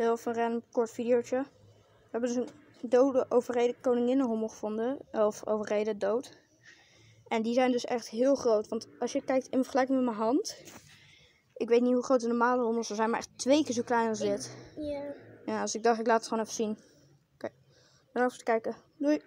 Heel even een kort videootje. We hebben dus een dode overreden koninginnenhommel gevonden. Of overreden dood. En die zijn dus echt heel groot. Want als je kijkt in vergelijking met mijn hand. Ik weet niet hoe groot de normale hommels zijn, maar echt twee keer zo klein als dit. Ja. Ja, dus ik dacht ik laat het gewoon even zien. Oké, bedankt voor het kijken. Doei!